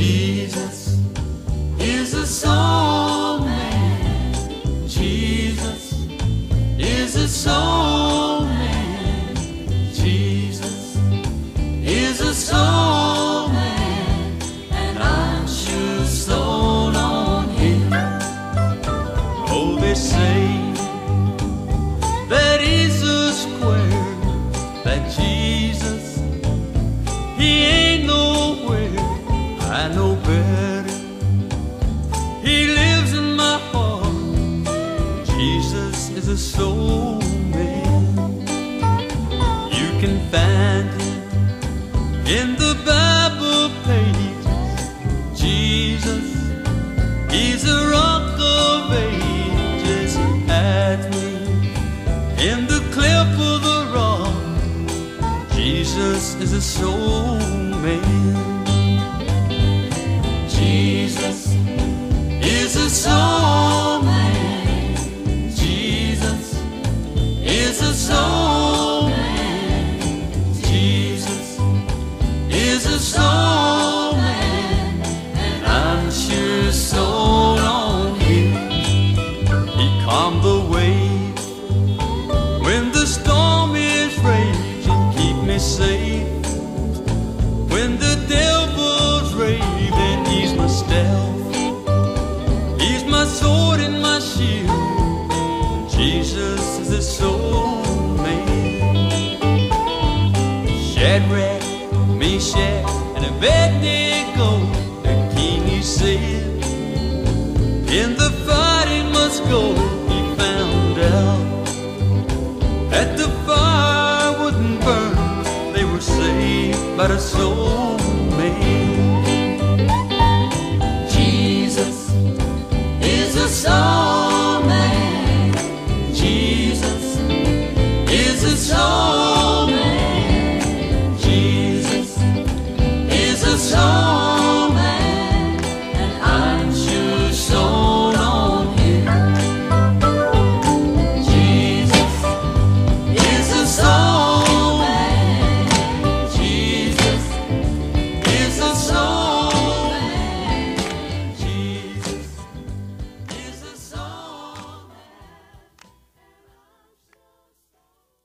Jesus is a soul man. Jesus is a soul man. Jesus is a soul man. And I'm sure sold on him. Oh, they say that is a square. That Jesus, he is. I know better. He lives in my heart. Jesus is a soul man. You can find him in the Bible pages. Jesus, he's a rock of ages. He hides me in the cleft of the rock. Jesus is a soul man. Shadrach, Meshach, and Abednego, the king he said, in the fight he must go. He found out that the fire wouldn't burn. They were saved by the soul.